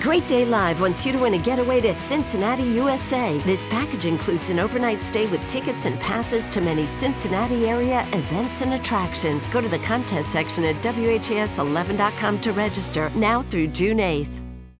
Great Day Live wants you to win a getaway to Cincinnati, USA. This package includes an overnight stay with tickets and passes to many Cincinnati area events and attractions. Go to the contest section at WHAS11.com to register now through June 8th.